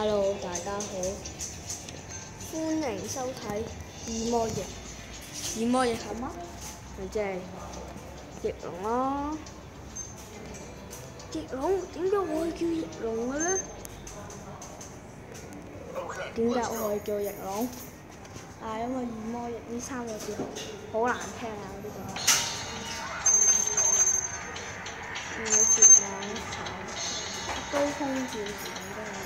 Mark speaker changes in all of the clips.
Speaker 1: Hello，大家好，歡迎收睇二魔翼。二魔翼係乜？咪即係翼龍咯。翼龍點解我會叫翼龍嘅咧？點解我會叫翼龍？啊，因為二魔翼呢三個字好難聽啊！呢、個我接兩手，高空轉旋都有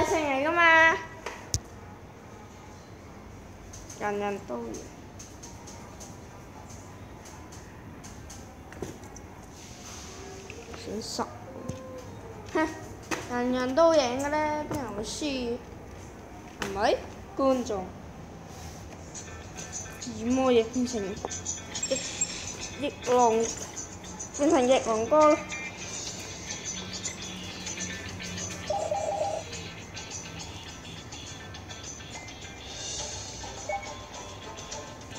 Speaker 1: 啲。齊天大聖嚟噶嘛，人人都贏。選十，哼，人人都贏嘅咧，邊人會輸？係咪？觀眾，自魔翼變成翼翼龍，變成翼龍哥。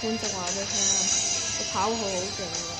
Speaker 1: 各位觀眾話俾你聽啊，我跑好好勁喎！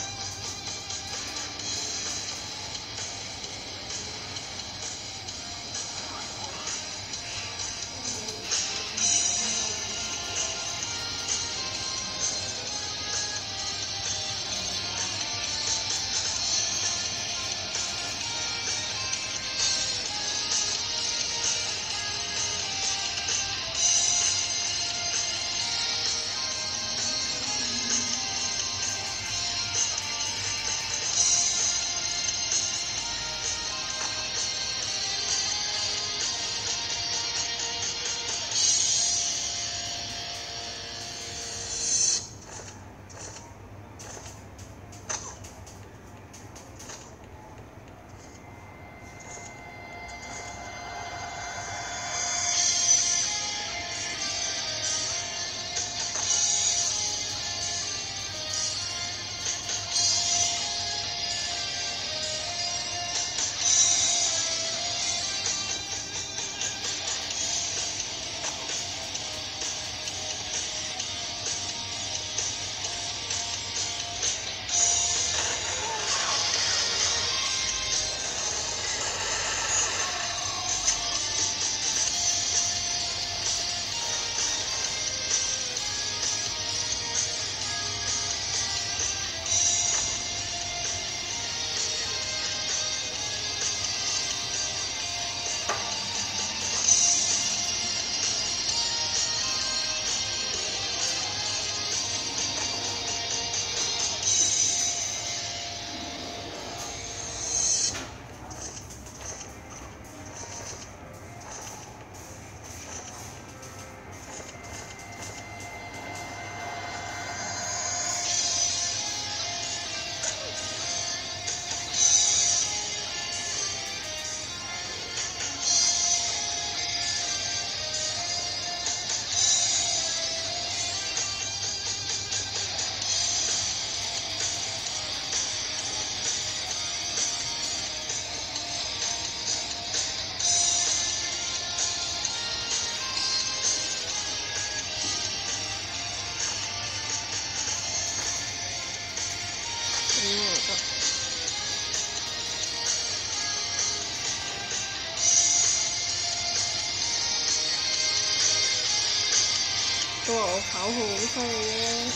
Speaker 1: 跑好犀利咧。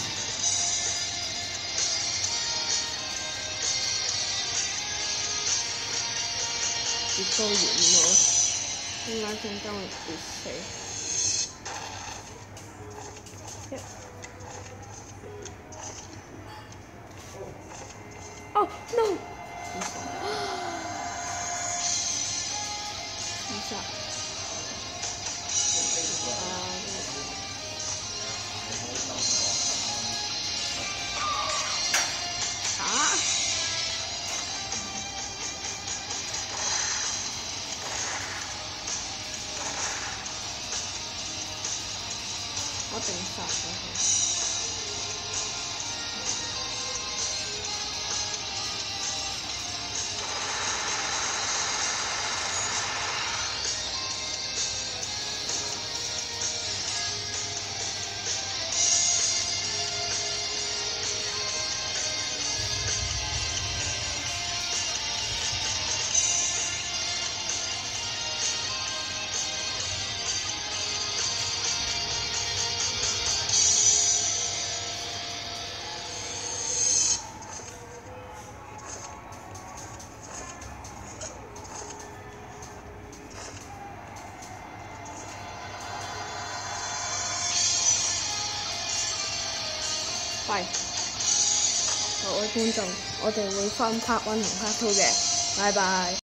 Speaker 1: 跌高遠喎，點解陣間我頂殺快。各位觀眾，我哋會分拍 a r t 同嘅，拜拜。